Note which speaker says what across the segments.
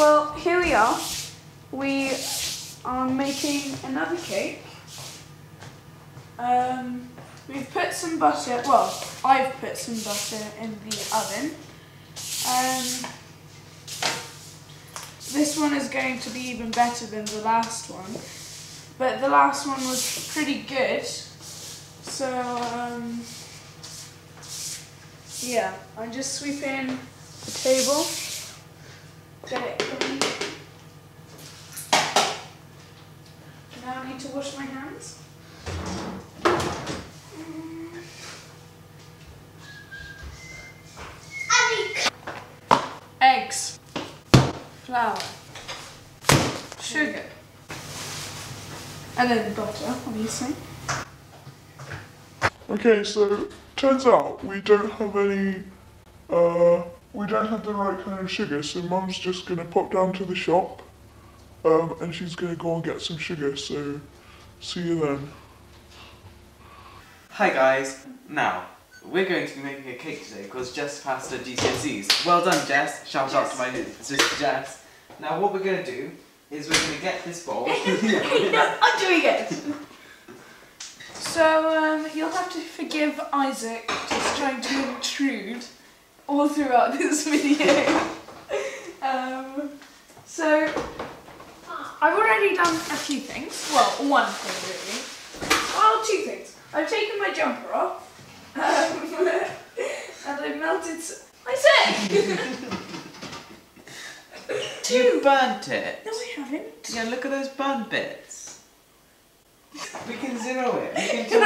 Speaker 1: Well, here we are. We are making another cake. Um, we've put some butter, well, I've put some butter in the oven. Um, this one is going to be even better than the last one. But the last one was pretty good. So, um, yeah, I'm just sweeping the table. Get it clean. Now I need to wash my hands. Eggs, flour, sugar, and then butter, obviously.
Speaker 2: Okay, so turns out we don't have any, uh, we don't have the right kind of sugar, so mum's just gonna pop down to the shop, um, and she's gonna go and get some sugar, so see you then.
Speaker 3: Hi guys. Now, we're going to be making a cake today because Jess passed her GCSEs. Well done, Jess. Shout out to my sister Jess. Now, what we're going to do is we're going to get this bowl.
Speaker 1: I'm doing it. So um, you'll have to forgive Isaac just trying to intrude all throughout this video. um, so I've already done a few things. Well, one thing really. Well, two things. I've taken my jumper off, um, and I've melted. s- Isaac.
Speaker 3: you burnt it.
Speaker 1: No, I haven't.
Speaker 3: Yeah, look at those burnt bits. We can zero it. We can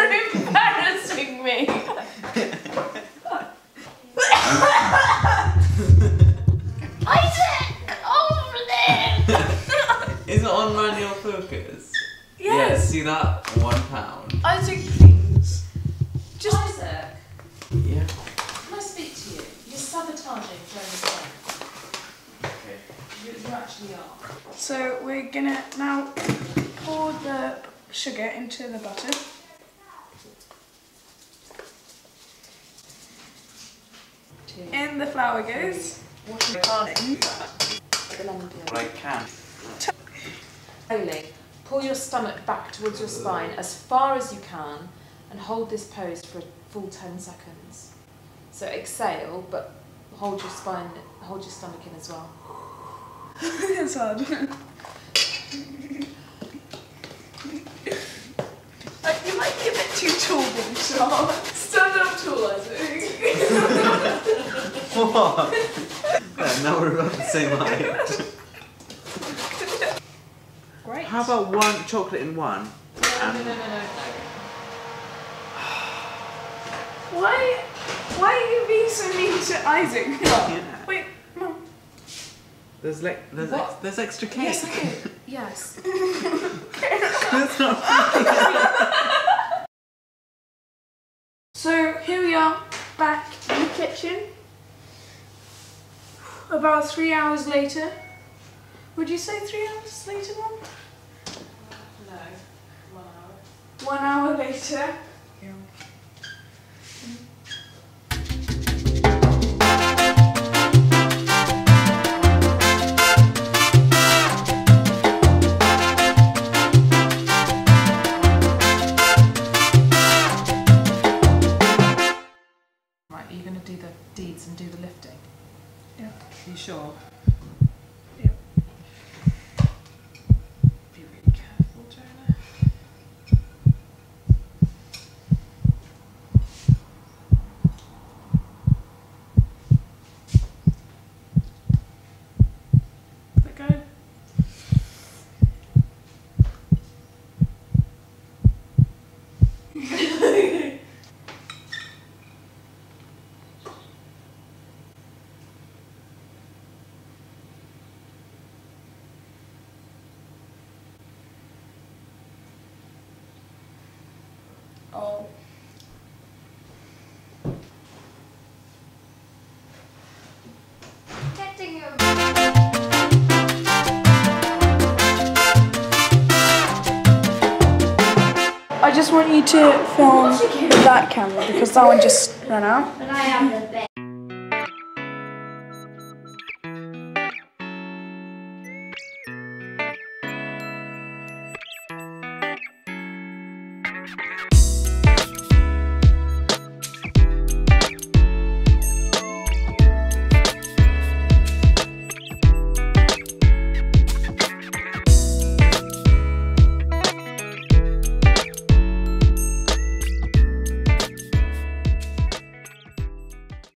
Speaker 3: on manual focus? Yeah,
Speaker 1: Yes.
Speaker 3: see that? One pound.
Speaker 1: Isaac, please. Just
Speaker 4: Isaac,
Speaker 3: Yeah.
Speaker 4: can I speak to you? You're sabotaging Jonah's cake.
Speaker 3: Okay.
Speaker 4: You, you actually are.
Speaker 1: so we're gonna now pour the sugar into the butter. In the flour goes.
Speaker 3: I can't do that.
Speaker 4: The lemon peel.
Speaker 3: But I can.
Speaker 4: Slowly, pull your stomach back towards your spine as far as you can and hold this pose for a full 10 seconds. So exhale, but hold your spine, hold your stomach in as well.
Speaker 1: it's hard. Uh, you might be a bit too tall, Big Sean. Stand up tall, Isaac.
Speaker 3: What? yeah, now we're about the same height. How about one chocolate in one?
Speaker 4: No, no, no, no, no.
Speaker 1: Why? Why are you being so mean to Isaac?
Speaker 3: Yeah.
Speaker 1: Wait, mom.
Speaker 3: There's like there's ex- there's extra cake.
Speaker 4: Yes, okay. Yes.
Speaker 3: That's not
Speaker 1: So here we are, back in the kitchen. About three hours later. Would you say three hours later, Mum?
Speaker 4: No. One hour.
Speaker 1: One hour later.
Speaker 4: Right, are you going to do the deeds and do the lifting?
Speaker 1: Yeah.
Speaker 4: Are you sure?
Speaker 1: all
Speaker 5: protecting him.
Speaker 1: I just want you to film that camera because that one just ran out.
Speaker 5: But I the
Speaker 3: best.